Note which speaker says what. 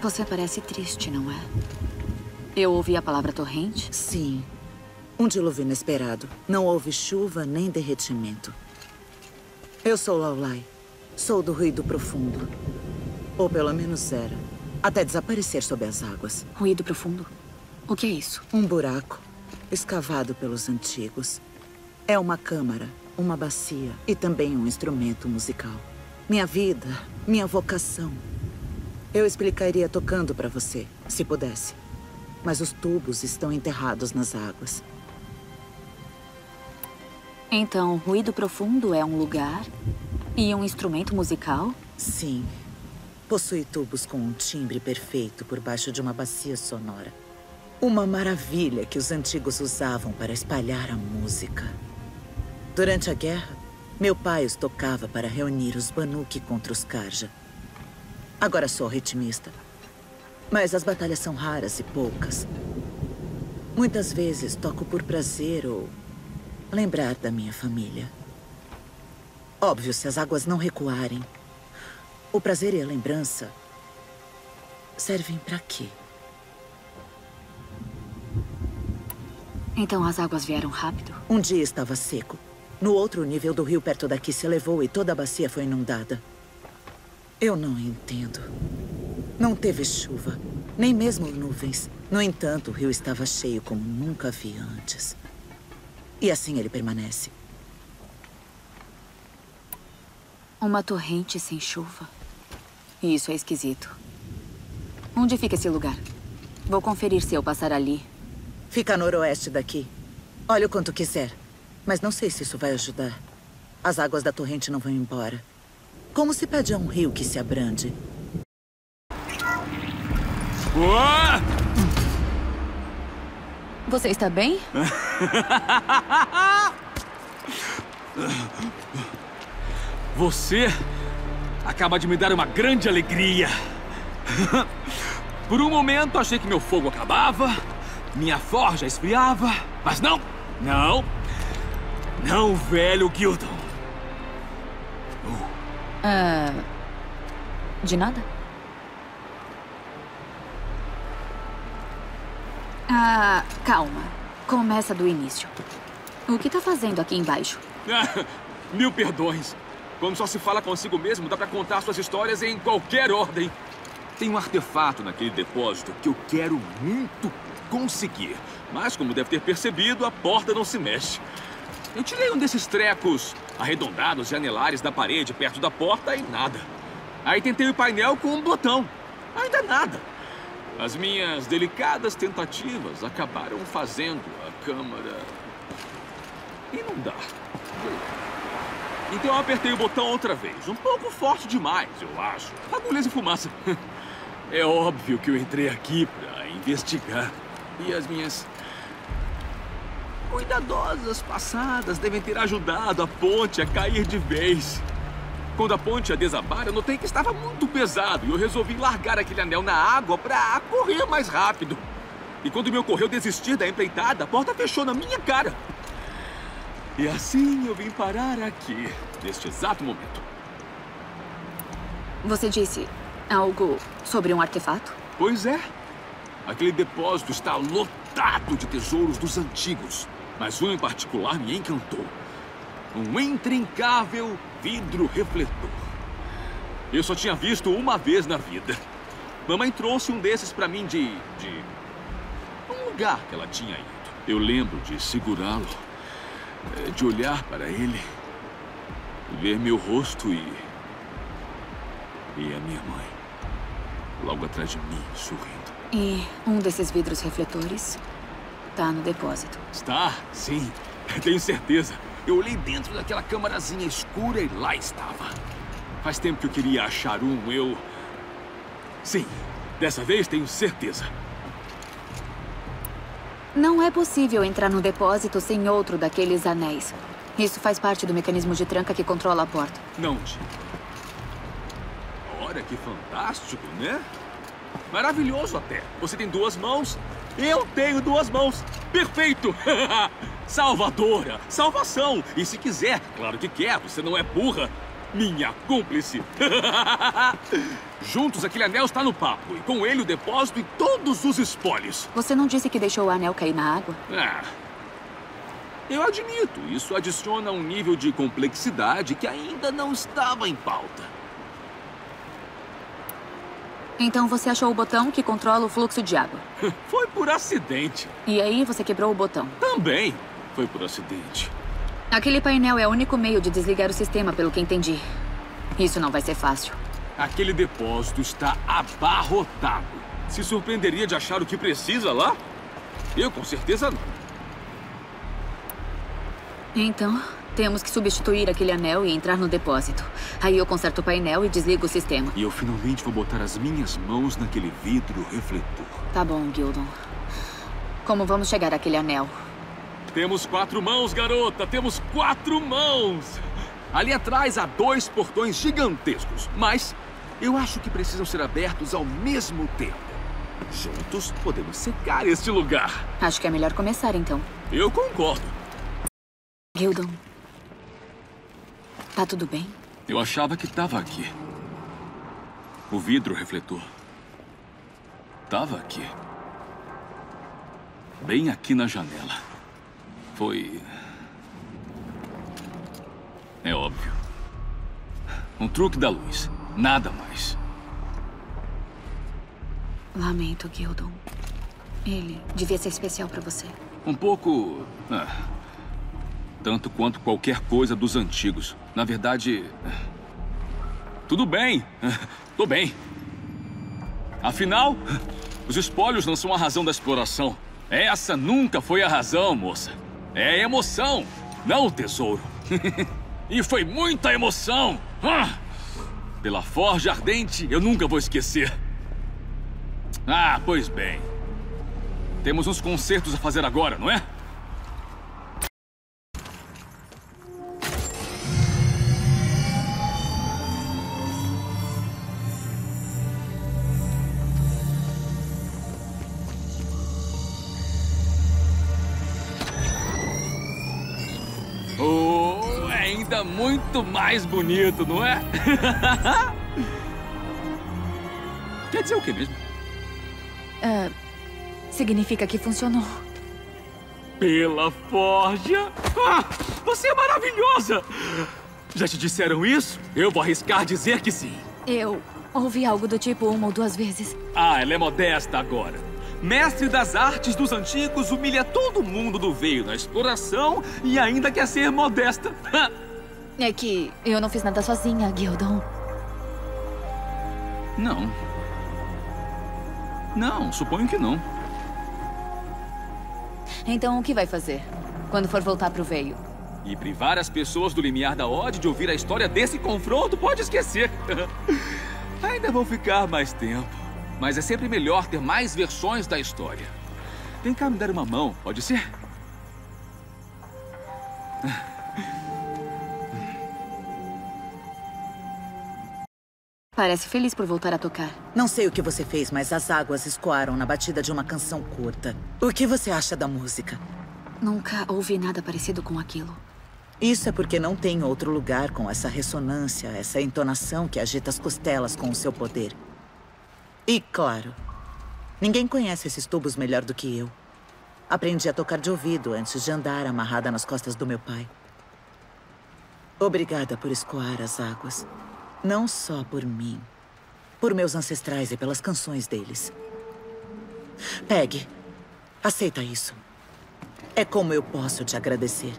Speaker 1: Você parece triste, não é? Eu ouvi a palavra torrente?
Speaker 2: Sim. Um dilúvio inesperado. Não houve chuva nem derretimento. Eu sou Laulai. Sou do ruído profundo. Ou pelo menos era. Até desaparecer sob as águas.
Speaker 1: Ruído profundo? O que é isso?
Speaker 2: Um buraco. Escavado pelos antigos. É uma câmara, uma bacia e também um instrumento musical. Minha vida, minha vocação. Eu explicaria tocando para você, se pudesse. Mas os tubos estão enterrados nas águas.
Speaker 1: Então, ruído profundo é um lugar e um instrumento musical?
Speaker 2: Sim. Possui tubos com um timbre perfeito por baixo de uma bacia sonora. Uma maravilha que os antigos usavam para espalhar a música. Durante a guerra, meu pai os tocava para reunir os Banuki contra os Karja. Agora sou ritmista. Mas as batalhas são raras e poucas. Muitas vezes toco por prazer ou lembrar da minha família. Óbvio, se as águas não recuarem. O prazer e a lembrança servem para quê?
Speaker 1: Então as águas vieram rápido?
Speaker 2: Um dia estava seco. No outro nível do rio perto daqui se elevou e toda a bacia foi inundada. Eu não entendo. Não teve chuva, nem mesmo nuvens. No entanto, o rio estava cheio como nunca vi antes. E assim ele permanece.
Speaker 1: Uma torrente sem chuva. Isso é esquisito. Onde fica esse lugar? Vou conferir se eu passar ali.
Speaker 2: Fica a noroeste daqui. Olha o quanto quiser. Mas não sei se isso vai ajudar. As águas da torrente não vão embora. Como se pede a um rio que se abrande?
Speaker 1: Você está bem?
Speaker 3: Você acaba de me dar uma grande alegria. Por um momento achei que meu fogo acabava, minha forja esfriava, mas não, não, não, velho Gildon.
Speaker 1: Ah, de nada? Ah, calma. Começa do início. O que tá fazendo aqui embaixo?
Speaker 3: Mil perdões. Quando só se fala consigo mesmo, dá pra contar suas histórias em qualquer ordem. Tem um artefato naquele depósito que eu quero muito conseguir. Mas, como deve ter percebido, a porta não se mexe. Eu tirei um desses trecos arredondados e anelares da parede perto da porta e nada. Aí tentei o painel com um botão. Ainda nada. As minhas delicadas tentativas acabaram fazendo a câmara inundar. Então eu apertei o botão outra vez. Um pouco forte demais, eu acho. Fagulhas e fumaça. É óbvio que eu entrei aqui para investigar. E as minhas cuidadosas passadas devem ter ajudado a ponte a cair de vez. Quando a ponte ia desabar, eu notei que estava muito pesado e eu resolvi largar aquele anel na água para correr mais rápido. E quando me ocorreu desistir da empreitada, a porta fechou na minha cara. E assim eu vim parar aqui, neste exato momento.
Speaker 1: Você disse algo sobre um artefato?
Speaker 3: Pois é. Aquele depósito está lotado de tesouros dos antigos. Mas um em particular me encantou. Um intrincável vidro refletor. Eu só tinha visto uma vez na vida. Mamãe trouxe um desses para mim de... de... um lugar que ela tinha ido. Eu lembro de segurá-lo, eh, de olhar para ele, ver meu rosto e... e a minha mãe logo atrás de mim, sorrindo.
Speaker 1: E um desses vidros refletores está no depósito.
Speaker 3: Está? Sim. Tenho certeza. Eu olhei dentro daquela câmarazinha escura e lá estava. Faz tempo que eu queria achar um, eu... Sim, dessa vez tenho certeza.
Speaker 1: Não é possível entrar no depósito sem outro daqueles anéis. Isso faz parte do mecanismo de tranca que controla a porta.
Speaker 3: Não, Jim. Olha que fantástico, né? Maravilhoso até. Você tem duas mãos. Eu tenho duas mãos. Perfeito! Salvadora! Salvação! E se quiser, claro que quer, você não é burra. minha cúmplice. Juntos, aquele anel está no papo. E com ele, o depósito e todos os espólios.
Speaker 1: Você não disse que deixou o anel cair na água?
Speaker 3: Ah, eu admito, isso adiciona um nível de complexidade que ainda não estava em pauta.
Speaker 1: Então você achou o botão que controla o fluxo de água.
Speaker 3: Por acidente.
Speaker 1: E aí você quebrou o botão.
Speaker 3: Também foi por acidente.
Speaker 1: Aquele painel é o único meio de desligar o sistema, pelo que entendi. Isso não vai ser fácil.
Speaker 3: Aquele depósito está abarrotado. Se surpreenderia de achar o que precisa lá? Eu com certeza não.
Speaker 1: Então, temos que substituir aquele anel e entrar no depósito. Aí eu conserto o painel e desligo o sistema.
Speaker 3: E eu finalmente vou botar as minhas mãos naquele vidro refletor.
Speaker 1: Tá bom, Gildon. Como vamos chegar àquele anel?
Speaker 3: Temos quatro mãos, garota! Temos quatro mãos! Ali atrás há dois portões gigantescos, mas eu acho que precisam ser abertos ao mesmo tempo. Juntos podemos secar este lugar.
Speaker 1: Acho que é melhor começar, então.
Speaker 3: Eu concordo.
Speaker 1: Gildon. Tá tudo bem?
Speaker 3: Eu achava que estava aqui. O vidro refletor. Estava aqui. Bem aqui na janela. Foi. É óbvio. Um truque da luz. Nada mais.
Speaker 1: Lamento, Gildon. Ele devia ser especial pra você.
Speaker 3: Um pouco. ah, tanto quanto qualquer coisa dos antigos. Na verdade. Tudo bem. Tô bem. Afinal, os espólios não são a razão da exploração. Essa nunca foi a razão, moça. É emoção, não o tesouro. e foi muita emoção. Ah! Pela forja ardente, eu nunca vou esquecer. Ah, pois bem. Temos uns concertos a fazer agora, não é? Ainda muito mais bonito, não é? Quer dizer o que mesmo?
Speaker 1: Ah, significa que funcionou.
Speaker 3: Pela Forja? Ah, você é maravilhosa! Já te disseram isso? Eu vou arriscar dizer que sim.
Speaker 1: Eu ouvi algo do tipo uma ou duas vezes.
Speaker 3: Ah, ela é modesta agora. Mestre das artes dos antigos humilha todo mundo do veio na exploração e ainda quer ser modesta.
Speaker 1: É que eu não fiz nada sozinha, Gildon.
Speaker 3: Não. Não, suponho que não.
Speaker 1: Então o que vai fazer? Quando for voltar pro veio?
Speaker 3: E privar as pessoas do limiar da Ode de ouvir a história desse confronto, pode esquecer. Ainda vão ficar mais tempo. Mas é sempre melhor ter mais versões da história. Vem cá me dar uma mão, pode ser?
Speaker 1: Parece feliz por voltar a tocar.
Speaker 2: Não sei o que você fez, mas as águas escoaram na batida de uma canção curta. O que você acha da música?
Speaker 1: Nunca ouvi nada parecido com aquilo.
Speaker 2: Isso é porque não tem outro lugar com essa ressonância, essa entonação que agita as costelas com o seu poder. E, claro, ninguém conhece esses tubos melhor do que eu. Aprendi a tocar de ouvido antes de andar amarrada nas costas do meu pai. Obrigada por escoar as águas. Não só por mim, por meus ancestrais e pelas canções deles. Pegue, aceita isso. É como eu posso te agradecer.